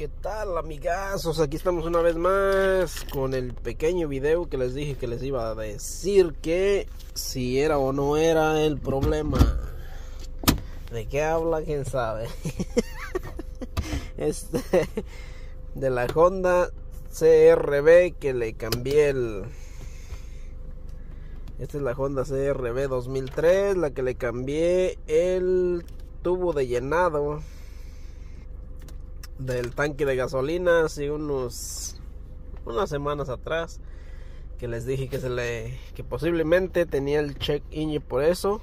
¿Qué tal amigazos? Aquí estamos una vez más con el pequeño video que les dije que les iba a decir que si era o no era el problema. ¿De qué habla? ¿Quién sabe? Este de la Honda CRB que le cambié el esta es la Honda CRB 2003, la que le cambié el tubo de llenado del tanque de gasolina hace unos unas semanas atrás que les dije que se le que posiblemente tenía el check engine por eso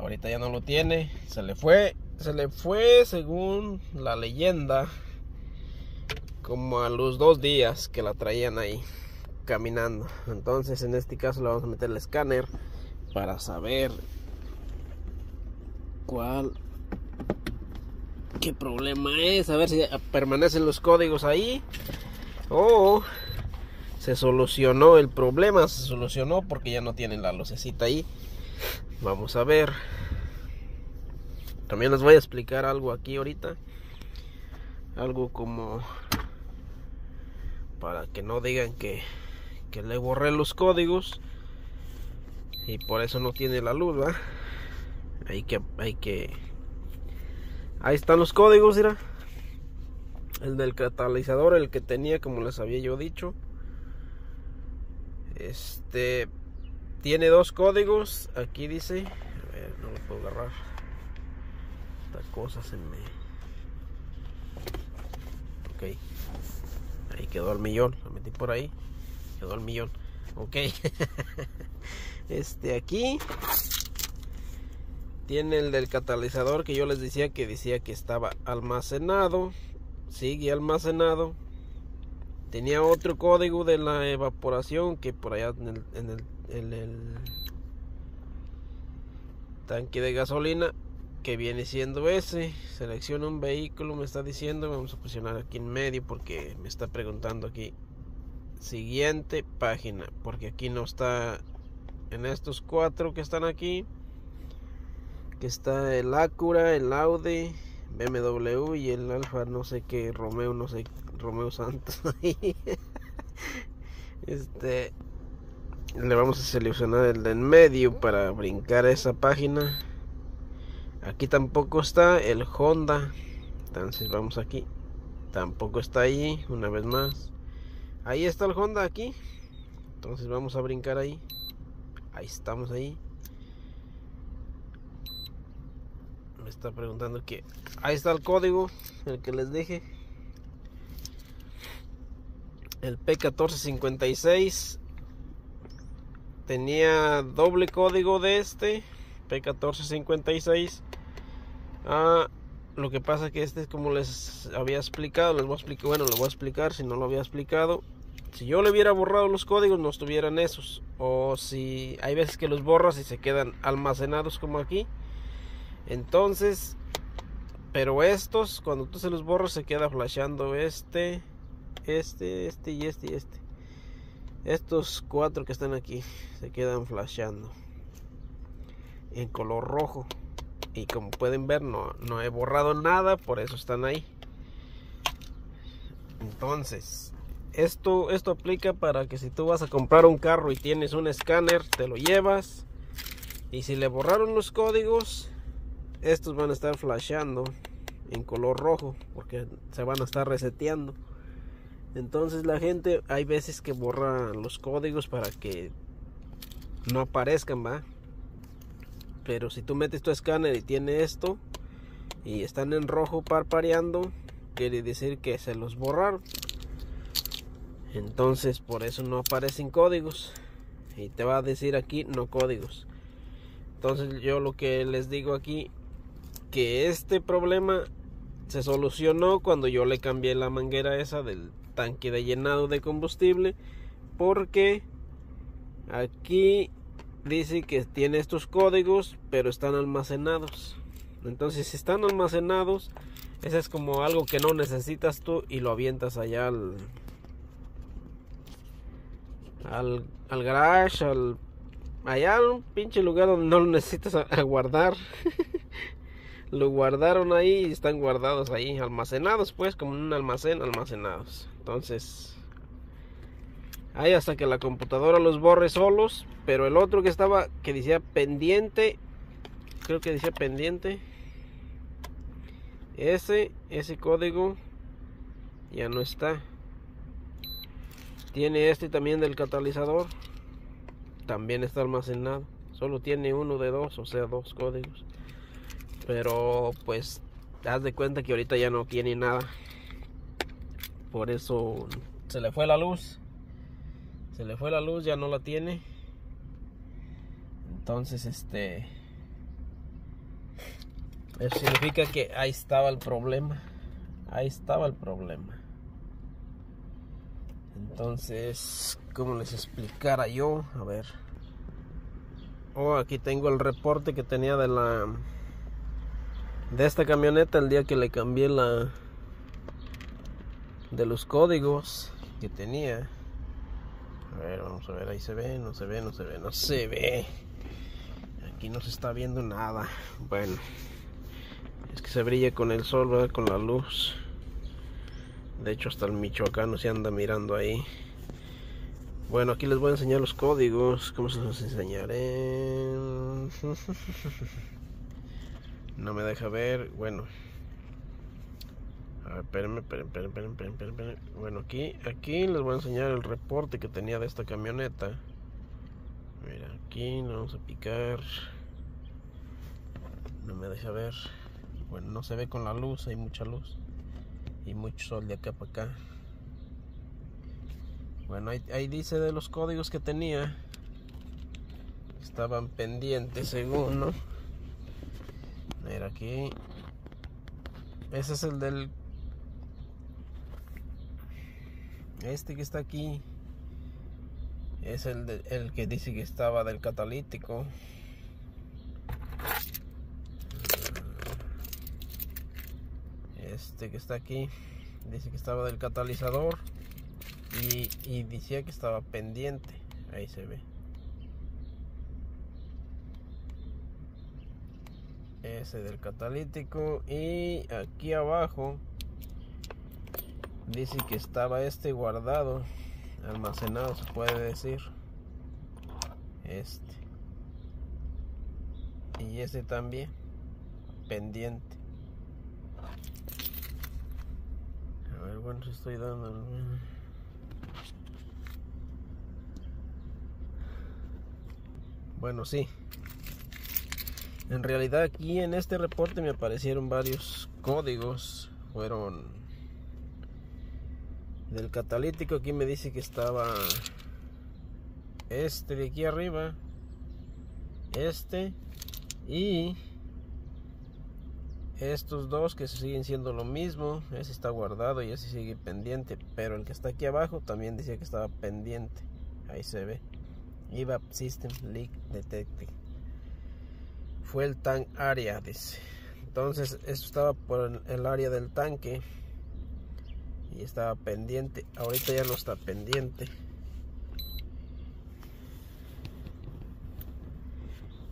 ahorita ya no lo tiene. Se le fue se le fue según la leyenda como a los dos días que la traían ahí caminando. Entonces en este caso le vamos a meter el escáner para saber cuál qué problema es, a ver si permanecen los códigos ahí o se solucionó el problema, se solucionó porque ya no tienen la lucecita ahí. Vamos a ver. También les voy a explicar algo aquí ahorita. Algo como para que no digan que, que le borré los códigos y por eso no tiene la luz, ¿va? Hay que hay que Ahí están los códigos, mira. El del catalizador, el que tenía, como les había yo dicho. Este tiene dos códigos. Aquí dice. A ver, no lo puedo agarrar. Esta cosa se me. Ok. Ahí quedó el millón. Lo metí por ahí. Quedó el millón. Ok. este aquí tiene el del catalizador que yo les decía que decía que estaba almacenado. Sigue almacenado. Tenía otro código de la evaporación que por allá en el, tanque de gasolina que viene siendo ese. Selecciona un vehículo me está diciendo. Vamos a presionar aquí en medio porque me está preguntando aquí. Siguiente página porque aquí no está en estos cuatro que están aquí que está el Acura, el Audi, BMW y el Alfa, no sé qué, Romeo, no sé, Romeo Santos. este, le vamos a seleccionar el de en medio para brincar a esa página. Aquí tampoco está el Honda, entonces vamos aquí. Tampoco está ahí, una vez más. Ahí está el Honda aquí. Entonces vamos a brincar ahí. Ahí estamos ahí. Está preguntando que ahí está el código, el que les dije. El P1456 tenía doble código de este P1456. Ah, lo que pasa que este es como les había explicado, les voy a explicar, bueno, lo voy a explicar si no lo había explicado. Si yo le hubiera borrado los códigos no estuvieran esos o si hay veces que los borras y se quedan almacenados como aquí entonces, pero estos, cuando tú se los borras, se queda flasheando este, este, este y este y este. Estos cuatro que están aquí se quedan flasheando en color rojo. Y como pueden ver, no, no he borrado nada, por eso están ahí. Entonces, esto, esto aplica para que si tú vas a comprar un carro y tienes un escáner, te lo llevas. Y si le borraron los códigos, estos van a estar flasheando en color rojo porque se van a estar reseteando. Entonces la gente hay veces que borra los códigos para que no aparezcan va pero si tú metes tu escáner y tiene esto y están en rojo parpareando quiere decir que se los borraron. Entonces por eso no aparecen códigos. Y te va a decir aquí no códigos. Entonces yo lo que les digo aquí que este problema se solucionó cuando yo le cambié la manguera esa del tanque de llenado de combustible porque aquí dice que tiene estos códigos pero están almacenados. Entonces si están almacenados ese es como algo que no necesitas tú y lo avientas allá al al, al garage al allá un pinche lugar donde no lo necesitas a guardar lo guardaron ahí y están guardados ahí, almacenados pues, como en un almacén, almacenados. Entonces, ahí hasta que la computadora los borre solos, pero el otro que estaba, que decía pendiente, creo que decía pendiente, ese, ese código ya no está. Tiene este también del catalizador, también está almacenado. Solo tiene uno de dos, o sea, dos códigos. Pero pues haz de cuenta que ahorita ya no tiene nada. Por eso se le fue la luz. Se le fue la luz, ya no la tiene. Entonces, este eso significa que ahí estaba el problema. Ahí estaba el problema. Entonces, ¿cómo les explicara yo? A ver. Oh, aquí tengo el reporte que tenía de la de esta camioneta el día que le cambié la de los códigos que tenía. A ver, vamos a ver, ahí se ve, no se ve, no se ve, no se ve. Aquí no se está viendo nada. Bueno, es que se brilla con el sol, con la luz. De hecho, hasta el michoacano se anda mirando ahí. Bueno, aquí les voy a enseñar los códigos. ¿Cómo se los enseñaré? No me deja ver. Bueno. A ver, espérenme, espérenme, espérenme, Bueno, aquí, aquí les voy a enseñar el reporte que tenía de esta camioneta. Mira, aquí nos vamos a picar. No me deja ver. Bueno, no se ve con la luz, hay mucha luz. Y mucho sol de acá para acá. Bueno, ahí dice de los códigos que tenía. Estaban pendientes según, ¿no? Aquí. Ese es el del... Este que está aquí. Es el, de, el que dice que estaba del catalítico. Este que está aquí. Dice que estaba del catalizador. Y, y decía que estaba pendiente. Ahí se ve. Ese del catalítico. Y aquí abajo dice que estaba este guardado almacenado se puede decir. Este. Y este también pendiente. A ver bueno si estoy dando bueno sí en realidad aquí en este reporte me aparecieron varios códigos. Fueron del catalítico. Aquí me dice que estaba este de aquí arriba. Este. Y estos dos que siguen siendo lo mismo. Ese está guardado y ese sigue pendiente. Pero el que está aquí abajo también decía que estaba pendiente. Ahí se ve. IVA System Leak Detected fue el tank área dice. Entonces esto estaba por el área del tanque. Y estaba pendiente. Ahorita ya no está pendiente.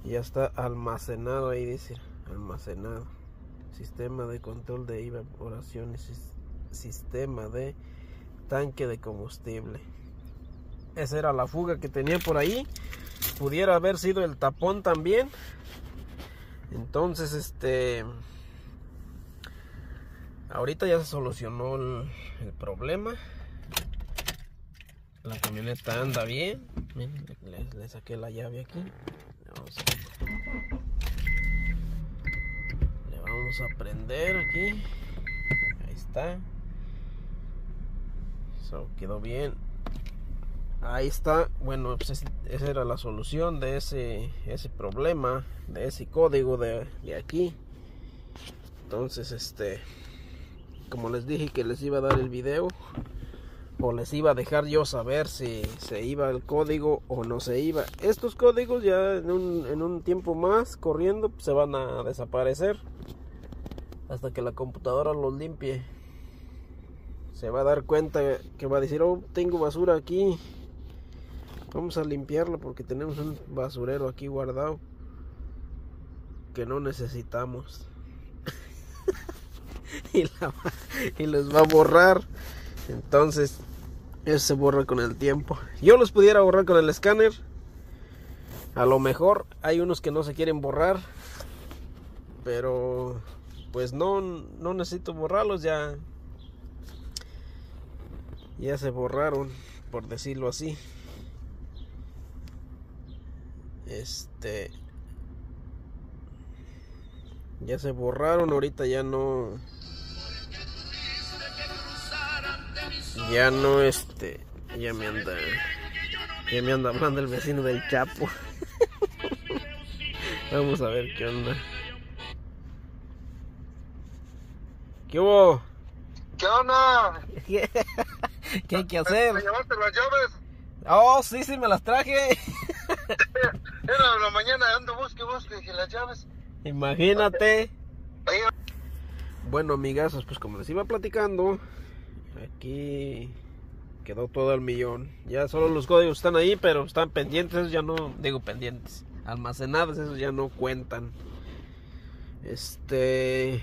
Ya está almacenado ahí dice. Almacenado. Sistema de control de evaporaciones. Sistema de tanque de combustible. Esa era la fuga que tenía por ahí. Pudiera haber sido el tapón también entonces, este... Ahorita ya se solucionó el, problema. La camioneta anda bien. Miren, le, saqué la llave aquí. Le vamos, a, prender aquí. Ahí está. Eso quedó bien ahí está. Bueno pues esa era la solución de ese ese problema de ese código de, de, aquí. Entonces este como les dije que les iba a dar el video o les iba a dejar yo saber si se iba el código o no se iba. Estos códigos ya en un, en un tiempo más corriendo se van a desaparecer hasta que la computadora los limpie. Se va a dar cuenta que va a decir oh tengo basura aquí Vamos a limpiarlo porque tenemos un basurero aquí guardado que no necesitamos. y, los va a borrar. Entonces, eso se borra con el tiempo. Yo los pudiera borrar con el escáner. A lo mejor hay unos que no se quieren borrar. Pero pues no, no necesito borrarlos ya. Ya se borraron, por decirlo así. Este ya se borraron, ahorita ya no ya no este ya me anda ya me anda hablando el vecino del Chapo. Vamos a ver qué onda. ¿Qué hubo? ¿Qué onda? ¿Qué hay que hacer? ¿Me llevaste las llaves? Oh, sí, sí, me las traje. Era la mañana ando busque, busque, dije las llaves. Imagínate. Bueno, amigazos, pues como les iba platicando, aquí quedó todo el millón. Ya solo los códigos están ahí, pero están pendientes, esos ya no, digo pendientes, almacenados, esos ya no cuentan. Este...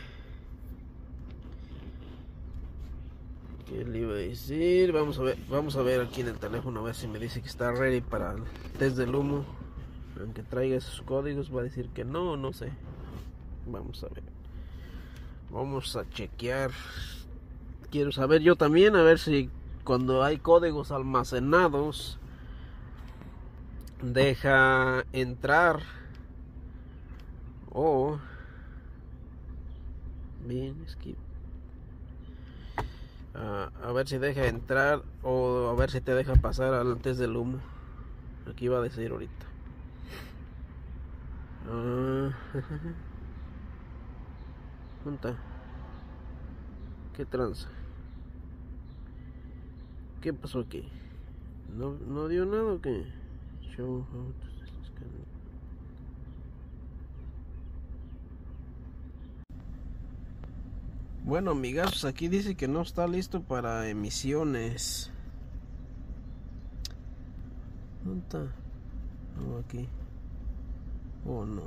¿Qué le iba a decir? Vamos a ver, vamos a ver aquí en el teléfono a ver si me dice que está ready para el test del humo. Aunque traiga esos códigos va a decir que no, no sé. Vamos a ver. Vamos a chequear. Quiero saber yo también a ver si cuando hay códigos almacenados deja entrar o bien skip a ver si deja entrar o a ver si te deja pasar antes del humo. Aquí va a decir ahorita. Ah, ¿Qué tranza? ¿Qué pasó aquí? ¿No, no dio nada o qué? Show Bueno, amigas, aquí dice que no está listo para emisiones. ¿Dónde está? Aquí. Oh, no.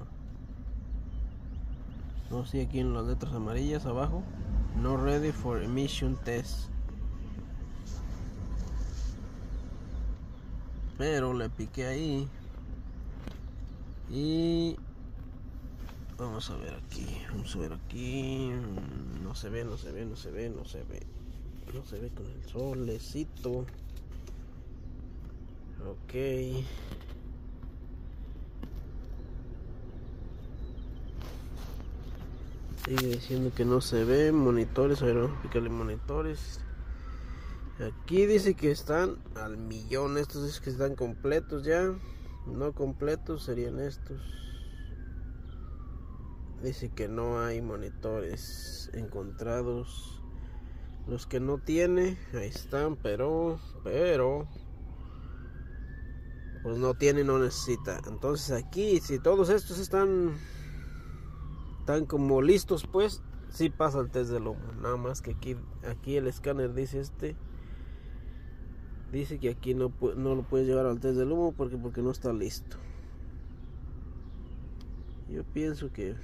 No, sí, aquí en las letras amarillas abajo. No ready for emission test. Pero le piqué ahí. Y Vamos a ver aquí, vamos a ver aquí. No se ve, no se ve, no se ve, no se ve. No se ve con el solecito. Ok. Sigue diciendo que no se ve. Monitores, a ver, pícale monitores. Aquí dice que están al millón. Estos es que están completos ya. No completos serían estos dice que no hay monitores encontrados los que no tiene ahí están pero pero pues no tiene no necesita entonces aquí si todos estos están están como listos pues sí pasa el test del humo nada más que aquí aquí el escáner dice este dice que aquí no, no lo puedes llevar al test del humo porque porque no está listo. Yo pienso que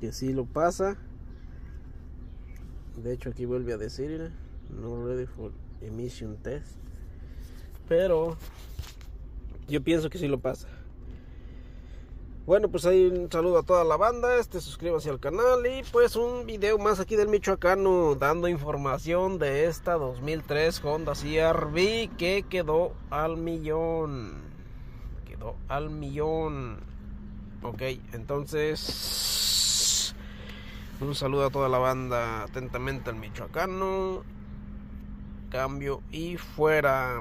que si lo pasa. De hecho aquí vuelve a decir no ready for emission test. Pero yo pienso que si lo pasa bueno pues ahí un saludo a toda la banda este suscríbase al canal y pues un video más aquí del michoacano dando información de esta 2003 Honda CRV que quedó al millón quedó al millón ok entonces un saludo a toda la banda, atentamente al michoacano. Cambio y fuera.